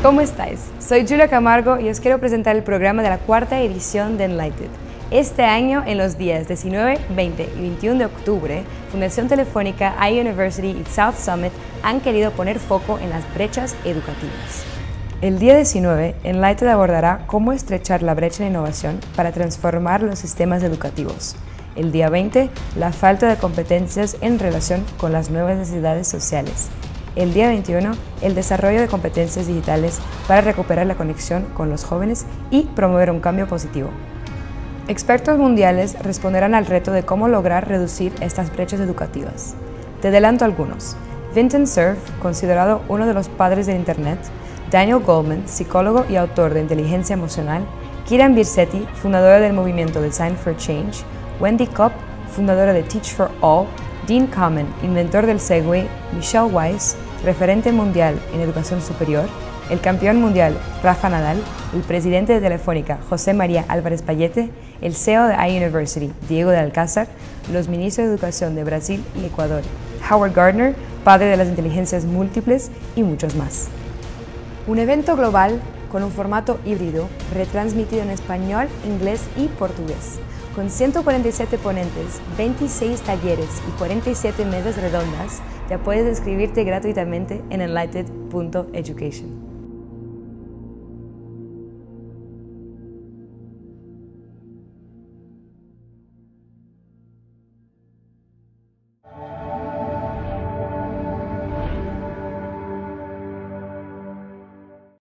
¿Cómo estáis? Soy Julia Camargo y os quiero presentar el programa de la cuarta edición de Enlighted. Este año, en los días 19, 20 y 21 de octubre, Fundación Telefónica, iUniversity y South Summit han querido poner foco en las brechas educativas. El día 19, Enlighted abordará cómo estrechar la brecha de innovación para transformar los sistemas educativos. El día 20, la falta de competencias en relación con las nuevas necesidades sociales el día 21, el desarrollo de competencias digitales para recuperar la conexión con los jóvenes y promover un cambio positivo. Expertos mundiales responderán al reto de cómo lograr reducir estas brechas educativas. Te adelanto algunos. Vinton Cerf, considerado uno de los padres del Internet, Daniel Goldman, psicólogo y autor de inteligencia emocional, Kiran Birsetti, fundadora del movimiento Design for Change, Wendy Kopp, fundadora de Teach for All, Dean Kamen, inventor del Segway, Michelle Weiss, referente mundial en educación superior, el campeón mundial Rafa Nadal, el presidente de Telefónica José María Álvarez Payete, el CEO de iUniversity Diego de Alcázar, los ministros de Educación de Brasil y Ecuador, Howard Gardner, padre de las inteligencias múltiples y muchos más. Un evento global con un formato híbrido, retransmitido en español, inglés y portugués, con 147 ponentes, 26 talleres y 47 mesas redondas ya puedes inscribirte gratuitamente en enlighted.education.